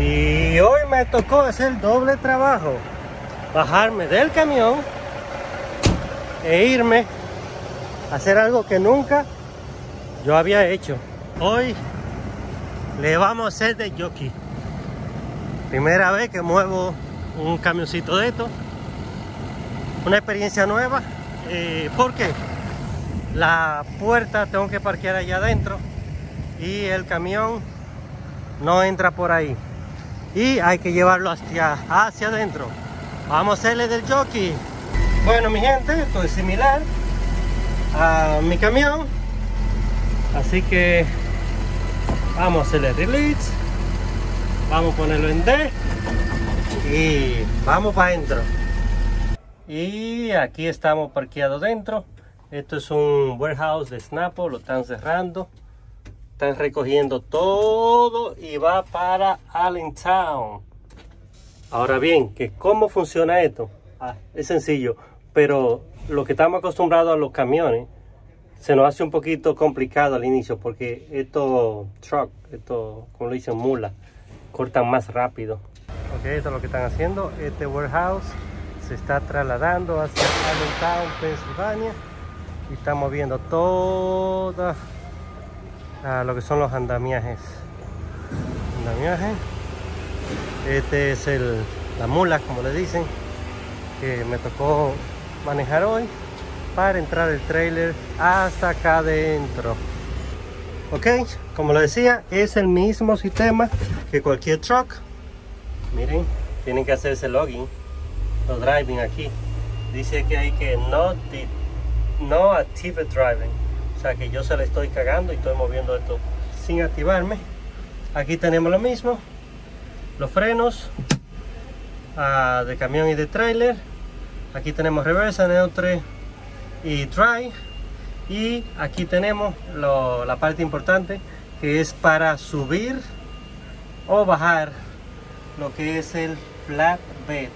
Y hoy me tocó hacer doble trabajo. Bajarme del camión e irme a hacer algo que nunca yo había hecho. Hoy le vamos a hacer de jockey. Primera vez que muevo un camioncito de esto. Una experiencia nueva. Eh, porque la puerta tengo que parquear allá adentro y el camión no entra por ahí. Y hay que llevarlo hacia, hacia adentro. Vamos a hacerle del jockey. Bueno, mi gente, esto es similar a mi camión. Así que vamos a hacerle release. Vamos a ponerlo en D. Y vamos para adentro. Y aquí estamos parqueados dentro. Esto es un warehouse de Snapo. Lo están cerrando. Están recogiendo todo y va para Allentown. Ahora bien, que ¿cómo funciona esto? Ah, es sencillo, pero lo que estamos acostumbrados a los camiones se nos hace un poquito complicado al inicio porque estos truck, esto como lo dicen mula, cortan más rápido. Ok, esto es lo que están haciendo. Este warehouse se está trasladando hacia Allentown, Pensilvania y estamos viendo toda lo que son los andamiajes. Andamiaje. Este es el, la mula, como le dicen, que me tocó manejar hoy para entrar el trailer hasta acá adentro. Ok, como lo decía, es el mismo sistema que cualquier truck. Miren, tienen que hacerse login, los driving aquí. Dice que hay que no, no active driving. O sea que yo se le estoy cagando y estoy moviendo esto sin activarme. Aquí tenemos lo mismo. Los frenos uh, de camión y de trailer. Aquí tenemos reversa, neutral y drive. Y aquí tenemos la parte importante que es para subir o bajar lo que es el flatbed.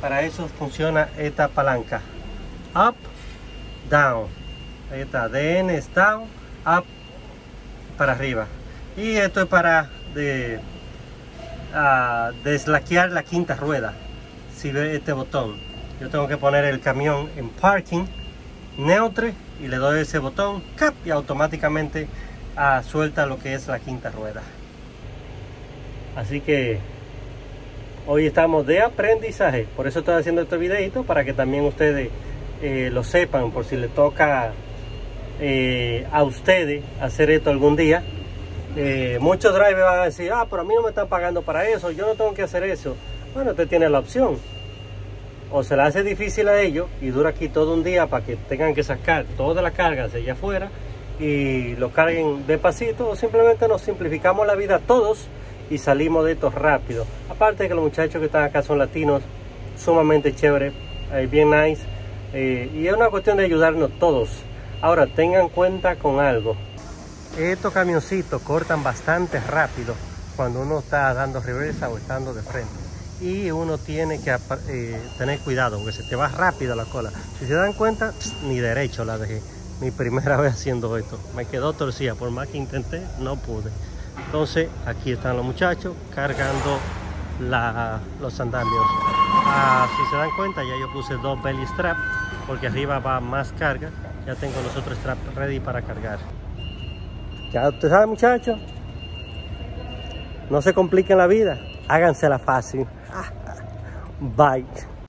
Para eso funciona esta palanca. Up, down ahí está DN down up para arriba. Y esto es para de, deslaquear la quinta rueda. Si ve este botón yo tengo que poner el camión en parking neutro y le doy ese botón cap y automáticamente uh, suelta lo que es la quinta rueda. Así que hoy estamos de aprendizaje. Por eso estoy haciendo este videito para que también ustedes eh, lo sepan por si le toca eh, a ustedes hacer esto algún día. Eh, muchos drivers van a decir, ah, pero a mí no me están pagando para eso, yo no tengo que hacer eso. Bueno, usted tiene la opción. O se le hace difícil a ellos y dura aquí todo un día para que tengan que sacar toda la carga hacia allá afuera y lo carguen despacito o simplemente nos simplificamos la vida todos y salimos de esto rápido. Aparte de que los muchachos que están acá son latinos, sumamente chévere, eh, bien nice. y es una cuestión de ayudarnos todos. Ahora tengan cuenta con algo. Estos camioncitos cortan bastante rápido cuando uno está dando reversa o estando de frente. Y uno tiene que eh, tener cuidado porque se te va rápido la cola. Si se dan cuenta, ni derecho la dejé. Mi primera vez haciendo esto. Me quedó torcida. Por más que intenté, no pude. Entonces, aquí están los muchachos cargando los andamios. Ah, si se dan cuenta, ya yo puse dos belly straps porque arriba va más carga ya tengo los otros straps ready para cargar. Ya usted sabe muchachos, no se compliquen la vida, hágansela fácil. Bye.